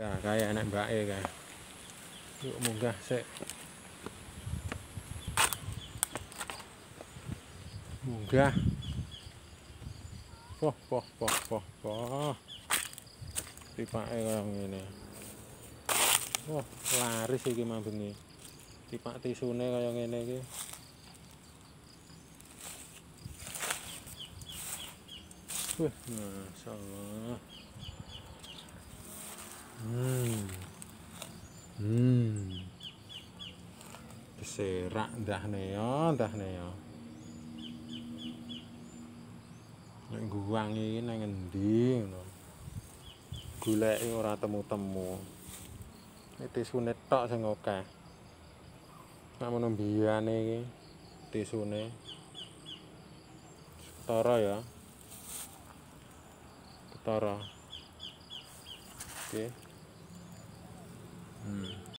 Ya, kayak anak mbak E kan. Yuk munggah sik. Munggah. Poh, poh, poh, poh, poh. Tipake kaya ngene. Wah, laris iki mambengi. Tipak tisune kaya ngene iki. Wih, masyaallah. Hmm. Diserak ndahne ya, ndahne ya. Nek guwang iki nang endi ngono. Goleki ora temu-temu. Nek tisune tok sing akeh. Nek mono mbiyane iki tisune. Ketara ya. Ketara. Oke. Mm.